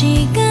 几个